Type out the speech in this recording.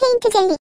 paint jelly.